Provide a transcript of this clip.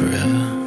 forever.